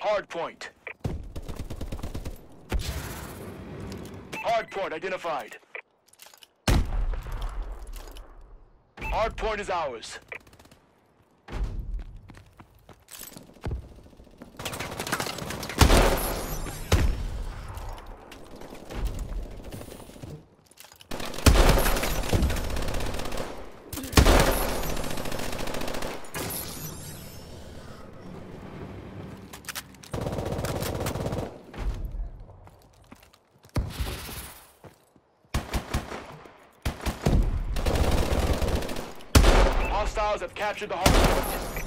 Hard point. Hard point identified. Hard point is ours. Hostiles have captured the hard.